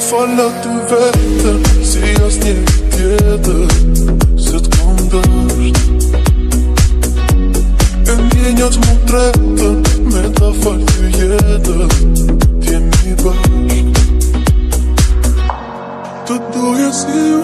falla të vetër Si as një tjetër Se të kom E një një të më tretër Me ta falë të jetër Të jemi bashk Të